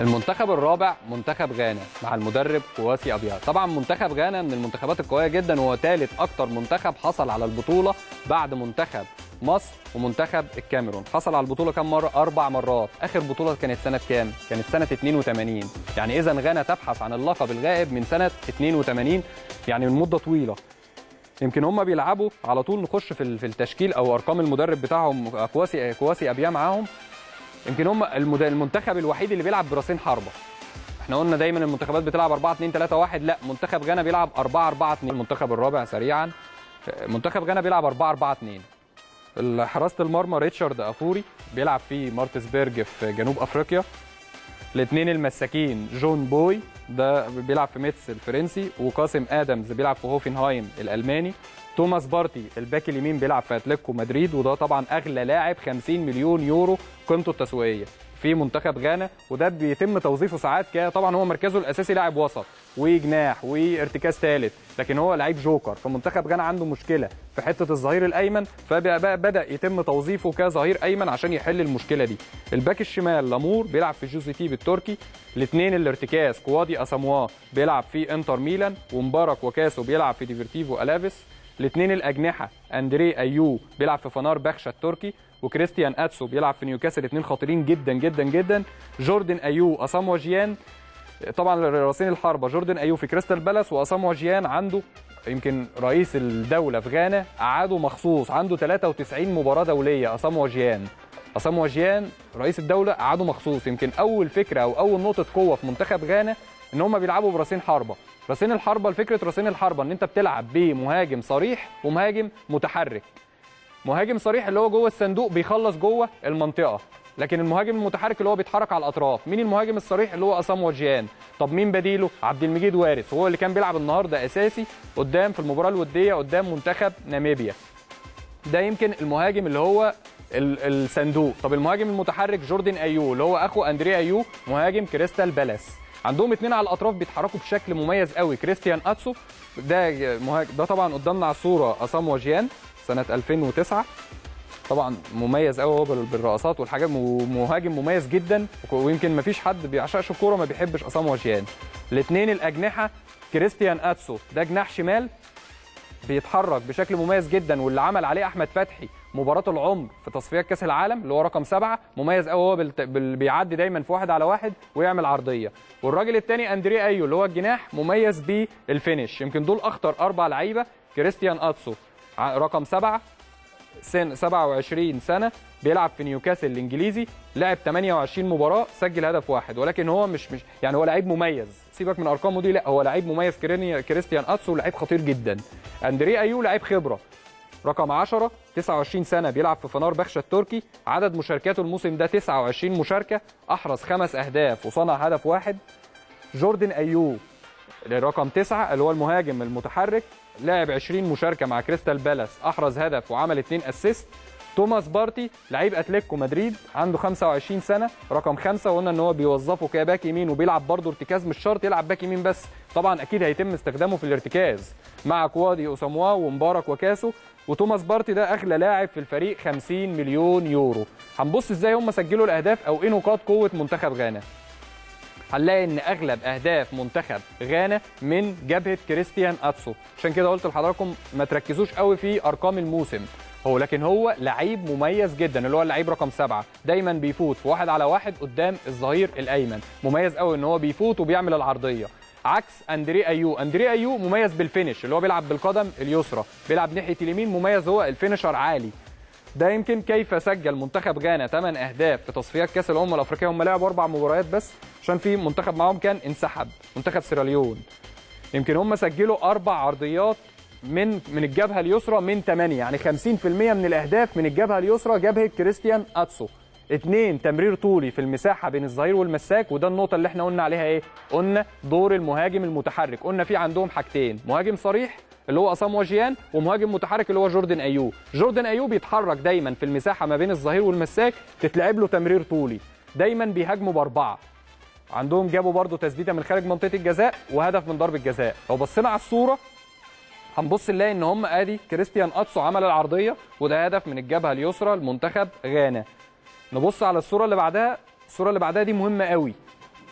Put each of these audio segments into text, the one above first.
المنتخب الرابع منتخب غانا مع المدرب كواسي أبيار. طبعا منتخب غانا من المنتخبات القوية جدا وهو ثالث أكتر منتخب حصل على البطولة بعد منتخب مصر ومنتخب الكاميرون. حصل على البطولة كم مرة؟ أربع مرات. آخر بطولة كانت سنة كام؟ كانت سنة 82 يعني اذا غانا تبحث عن اللقب الغائب من سنة 82 يعني من مدة طويلة. يمكن هم بيلعبوا على طول نخش في التشكيل أو أرقام المدرب بتاعهم كواسي كواسي ابيا معاهم. يمكن هم المنتخب الوحيد اللي بيلعب براسين حربه إحنا قلنا دايما المنتخبات بتلعب 4 2 3 1 لا منتخب غانا بيلعب 4 4 2 المنتخب الرابع سريعا. منتخب غانا بيلعب 4 4 2 حراسة المرمى ريتشارد أفوري بيلعب في مارتسبرج في جنوب أفريقيا. الاثنين المساكين جون بوي ده بيلعب في ميتس الفرنسي وقاسم آدمز بيلعب في هوفنهايم الألماني. توماس بارتي ال back اليمين بيلعب في أتلتيكو مدريد وده طبعا أغلى لاعب 50 مليون يورو قيمته التسويقية. في منتخب غانا وده بيتم توظيفه ساعات ك طبعا هو مركزه الأساسي لاعب وسط وجناح وارتكاز ثالث لكن هو لعيب جوكر فمنتخب غانا عنده مشكلة في حتة الظهير الأيمن فبدا يتم توظيفه كظهير أيمن عشان يحل المشكلة دي. ال back الشمال لامور بيلعب في جوزيتيب التركي الاثنين الارتكاز كوادي اساموا بيلعب في انتر ميلان ومبارك وكاسو بيلعب في ديبورتيفو ألافيس. الاثنين الأجنحة أندري أيو بيلعب في فنار بخشة التركي وكريستيان أتسو بيلعب في نيوكاسل اثنين خطيرين جدا جدا جدا. جوردن أيو اساموا جيان طبعا راسين الحربة جوردن أيو في كريستال بالاس واساموا جيان عنده يمكن رئيس الدولة في غانا قعده مخصوص عنده 93 مباراة دولية اساموا جيان اساموا جيان رئيس الدولة قعده مخصوص. يمكن أول فكرة أو أول نقطة قوة في منتخب غانا إن هم بيلعبوا براسين حربة. راسين الحربة الفكرة راسين الحربة إن أنت بتلعب بمهاجم صريح ومهاجم متحرك. مهاجم صريح اللي هو جوه الصندوق بيخلص جوه المنطقة لكن المهاجم المتحرك اللي هو بيتحرك على الأطراف مين المهاجم الصريح اللي هو اساموا جيان طب مين بديله؟ عبد المجيد وارث هو اللي كان بيلعب النهارده أساسي قدام في المباراة الودية قدام منتخب ناميبيا. ده يمكن المهاجم اللي هو ال- الصندوق. طب المهاجم المتحرك جوردن أيو اللي هو أخو اندري أيو مهاجم كريستال بالاس. عندهم اتنين على الأطراف بيتحركوا بشكل مميز قوي. كريستيان أتسو ده مهاجم ده طبعا قدامنا على الصورة. أسامو جيان سنة 2009 طبعا مميز قوي هو بال- بالرقصات والحاجات مهاجم مميز جدا. ويمكن ما فيش حد بيعشقش الكورة ما بيحبش أسامو جيان. الاثنين الأجنحة كريستيان أتسو ده جناح شمال. بيتحرك بشكل مميز جدا واللي عمل عليه أحمد فتحي مباراة العمر في تصفيات كأس العالم اللي هو رقم سبعة مميز قوي هو بالت... بال... بيعدي دايما في واحد على واحد ويعمل عرضية. والراجل الثاني أندري أيو اللي هو الجناح مميز بال finish يمكن دول أخطر أربع لعيبة كريستيان أتسو رقم سبعة سن 27 سنة. بيلعب في نيوكاسل الإنجليزي لعب 28 مباراة سجل هدف واحد. ولكن هو مش مش يعني هو لعيب مميز. سيبك من ارقامه دي لا هو لعيب مميز. كريستيان أتسو لعيب خطير جدا. أندري أيو لعيب خبرة. رقم 10 29 سنة بيلعب في فنار بخشة التركي. عدد مشاركاته الموسم ده 29 مشاركة أحرز خمس أهداف وصنع هدف واحد. جوردن أيو رقم تسعة اللي هو المهاجم المتحرك لعب 20 مشاركة مع كريستال بالاس أحرز هدف وعمل 2 assist. توماس بارتي لعيب أتلتيكو مدريد عنده 25 سنة رقم خمسة وقلنا إن هو بيوظفه ك back يمين وبيلعب برضه ارتكاز مش شرط يلعب back يمين بس طبعا أكيد هيتم استخدامه في الارتكاز مع كوادي أساموا ومبارك وكاسو وتوماس بارتي ده أغلى لاعب في الفريق 50 مليون يورو. هنبص إزاي هم سجلوا الأهداف أو إيه نقاط قوة منتخب غانا. هنلاقي إن أغلب أهداف منتخب غانا من جبهة كريستيان أتسو. عشان كده قلت لحضراتكم ما تركزوش قوي في أرقام الموسم. هو لكن هو لعيب مميز جدا اللي هو اللعيب رقم سبعة. دايما بيفوت في واحد على واحد قدام الظهير الأيمن. مميز قوي إن هو بيفوت وبيعمل العرضية. عكس أندري أيو. أندري أيو مميز بال finish اللي هو بيلعب بالقدم اليسرى. بيلعب ناحية اليمين مميز هو ال finisher عالي. ده يمكن كيف سجل منتخب غانا 8 أهداف في تصفيات كأس الأمم الأفريقية. هم لعبوا أربع مباريات بس عشان في منتخب معاهم كان انسحب منتخب سيراليون. يمكن هم سجلوا أربع عرضيات من من الجبهة اليسرى من 8 يعني 50% من الأهداف من الجبهة اليسرى جبهة كريستيان أتسو. اثنين تمرير طولي في المساحة بين الظهير والمساك وده النقطة اللي إحنا قلنا عليها إيه؟ قلنا دور المهاجم المتحرك. قلنا في عندهم حاجتين مهاجم صريح اللي هو أسامو جيان ومهاجم متحرك اللي هو جوردن ايو جوردن ايو بيتحرك دايما في المساحة ما بين الظهير والمساك تتلعب له تمرير طولي. دايما بيهاجموا بأربعة. عندهم جابوا برضو تسديدة من خارج منطقة الجزاء وهدف من ضربة جزاء. لو بصينا على الصورة هنبص نلاقي إن هم آدي كريستيان أتسو عمل العرضية وده هدف من الجبهة اليسرى لمنتخب غانا. نبص على الصورة اللي بعدها الصورة اللي بعدها دي مهمة قوي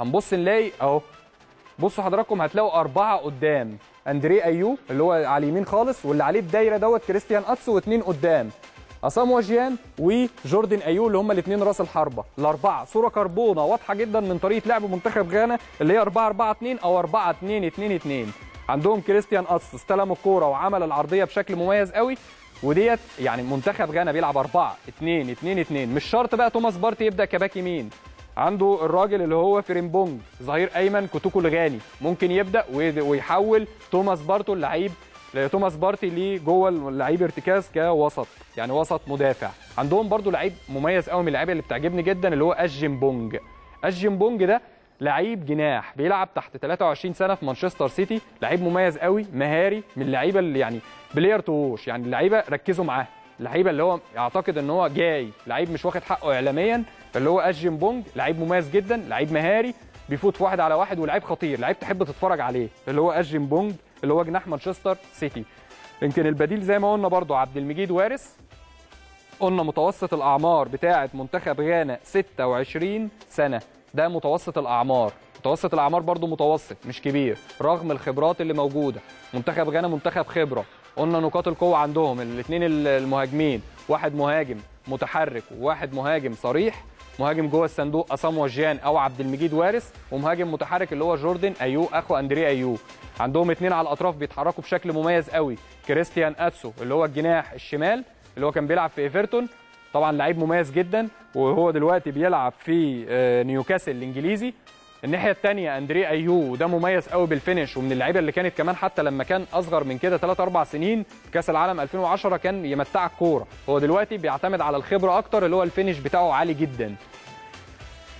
هنبص نلاقي أهو. بصوا حضراتكم هتلاقوا أربعة قدام. اندري ايو اللي هو على اليمين خالص واللي عليه الدايرة دوت كريستيان أتسو واثنين قدام. عصام وجيان وجوردن ايو اللي هم الاثنين راس الحربة. الأربعة صورة كربونة واضحة جدا من طريقة لعب منتخب غانا اللي هي 4 4 2 أو 4 2 2 2 عندهم كريستيان اتسو استلم الكورة وعمل العرضية بشكل مميز قوي. وديت يعني منتخب غانا بيلعب 4 2 2 2 مش شرط بقى توماس بارتي يبدأ كباك يمين. عنده الراجل اللي هو فريمبونج ظهير أيمن كوتوكو الغاني. ممكن يبدأ ويحول توماس بارتي اللعيب توماس بارتي ليه جوه اللعيب ارتكاز كوسط يعني وسط مدافع. عندهم برضو لعيب مميز قوي من اللعيبة اللي بتعجبني جدا اللي هو أجيمبونج. أجيمبونج ده لعيب جناح بيلعب تحت 23 سنة في مانشستر سيتي لعيب مميز قوي مهاري من اللعيبه اللي يعني player to watch يعني اللعيبه ركزوا معاه اللعيبه اللي هو اعتقد إن هو جاي لعيب مش واخد حقه اعلاميا اللي هو اجيم بونج لعيب مميز جدا لعيب مهاري بيفوت في واحد على واحد ولعيب خطير لعيب تحب تتفرج عليه اللي هو اجيم بونج اللي هو جناح مانشستر سيتي. يمكن البديل زي ما قلنا برضو عبد المجيد وارث قلنا متوسط الأعمار بتاعة منتخب غانا 26 سنة. ده متوسط الأعمار. متوسط الأعمار برضو متوسط مش كبير رغم الخبرات اللي موجودة. منتخب غانا منتخب خبرة. قلنا نقاط القوة عندهم الاثنين المهاجمين. واحد مهاجم متحرك وواحد مهاجم صريح. مهاجم جوه الصندوق اسام وجيان أو عبد المجيد وارث. ومهاجم متحرك اللي هو جوردن أيو أخو أندري أيو. عندهم اثنين على الأطراف بيتحركوا بشكل مميز قوي. كريستيان أتسو اللي هو الجناح الشمال اللي هو كان بيلعب في إيفرتون. طبعا لعيب مميز جدا وهو دلوقتي بيلعب في نيوكاسل الإنجليزي. الناحية الثانية أندري ايو وده مميز قوي بال finish. ومن اللعيبة اللي كانت كمان حتى لما كان أصغر من كده 3 4 سنين في كأس العالم 2010 كان يمتعك كورة. هو دلوقتي بيعتمد على الخبرة أكتر اللي هو ال finish بتاعه عالي جدا.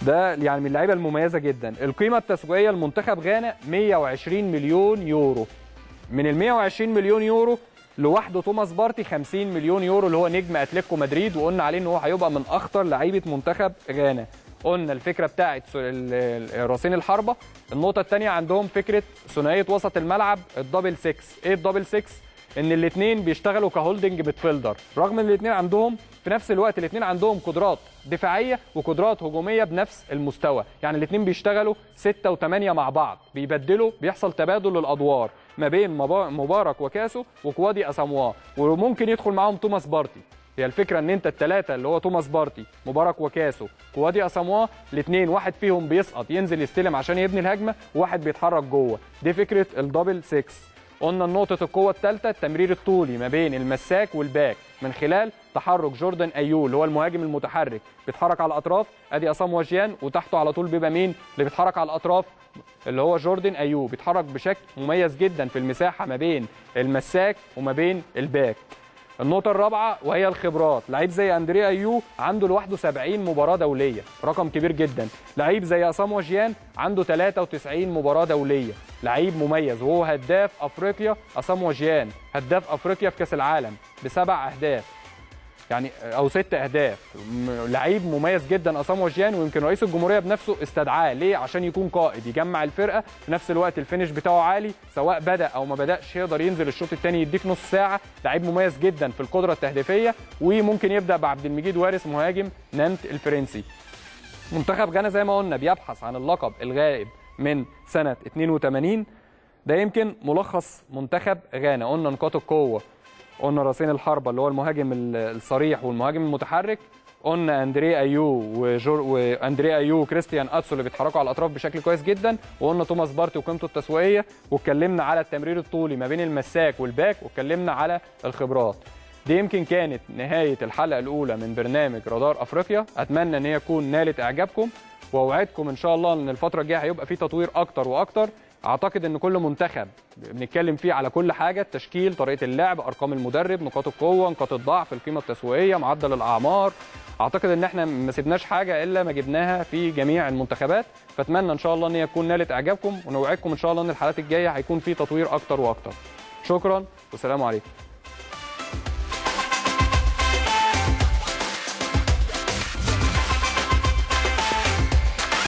ده يعني من اللعيبة المميزة جدا. القيمة التسويقية لمنتخب غانا 120 مليون يورو. من ال 120 مليون يورو لوحده توماس بارتي 50 مليون يورو اللي هو نجم أتلتيكو مدريد وقلنا عليه إن هو هيبقى من أخطر لعيبة منتخب غانا. قلنا الفكرة بتاعت راسين الحربة. النقطة الثانية عندهم فكرة ثنائية وسط الملعب ال double 6 إيه ال double 6 إن الاثنين بيشتغلوا ك holding midfielder رغم إن الاثنين عندهم في نفس الوقت الاثنين عندهم قدرات دفاعية وقدرات هجومية بنفس المستوى. يعني الاثنين بيشتغلوا 6 و8 مع بعض. بيبدلوا بيحصل تبادل للأدوار. ما بين مبارك وكاسو وكوادي اساموا وممكن يدخل معاهم توماس بارتي. هي الفكرة إن أنت الثلاثه اللي هو توماس بارتي مبارك وكاسو كوادي اساموا الاثنين واحد فيهم بيسقط ينزل يستلم عشان يبني الهجمة وواحد بيتحرك جوه. دي فكرة ال double 6 قلنا نقطة القوة الثالثة التمرير الطولي ما بين المساك والباك. من خلال تحرك جوردن ايو اللي هو المهاجم المتحرك بيتحرك على الأطراف أدي عصام وجيان وتحته على طول بيبقى مين؟ اللي بيتحرك على الأطراف اللي هو جوردن ايو بيتحرك بشكل مميز جدا في المساحة ما بين المساك وما بين الباك. النقطة الرابعة وهي الخبرات، لعيب زي أندريا أيو عنده لوحده 70 مباراة دولية، رقم كبير جدا، لعيب زي عصام وجيان عنده 93 مباراة دولية، لعيب مميز وهو هداف أفريقيا عصام وجيان، هداف أفريقيا في كأس العالم بسبع أهداف. يعني أو ست أهداف. لعيب مميز جدا عصام وجيان ويمكن رئيس الجمهورية بنفسه استدعاه ليه؟ عشان يكون قائد يجمع الفرقة. في نفس الوقت ال finish بتاعه عالي سواء بدأ أو ما بدأش يقدر ينزل الشوط الثاني يديك نص ساعة. لعيب مميز جدا في القدرة التهديفية. وممكن يبدأ بعبد المجيد وارث مهاجم نانت الفرنسي. منتخب غانا زي ما قلنا بيبحث عن اللقب الغائب من سنة 82 ده يمكن ملخص منتخب غانا. قلنا نقاط القوة. قلنا راسين الحربة اللي هو المهاجم الصريح والمهاجم المتحرك. قلنا أندري أيو وجور وأندري أيو وكريستيان أتسو اللي بيتحركوا على الأطراف بشكل كويس جدا. وقلنا توماس بارتي وقيمته التسويقية. واتكلمنا على التمرير الطولي ما بين المساك والباك. واتكلمنا على الخبرات. دي يمكن كانت نهاية الحلقة الأولى من برنامج رادار أفريقيا. أتمنى إن هي تكون نالت إعجابكم. وأوعدكم إن شاء الله إن الفترة الجاية هيبقى في تطوير أكتر وأكتر. أعتقد إن كل منتخب بنتكلم فيه على كل حاجة التشكيل طريقة اللعب أرقام المدرب نقاط القوة نقاط الضعف القيمة التسويقية معدل الأعمار. أعتقد إن إحنا ما سيبناش حاجة إلا ما جبناها في جميع المنتخبات. فأتمنى إن شاء الله إن هي تكون نالت إعجابكم ونوعدكم إن شاء الله إن الحلقات الجاية هيكون في تطوير أكتر وأكتر. شكرا والسلام عليكم.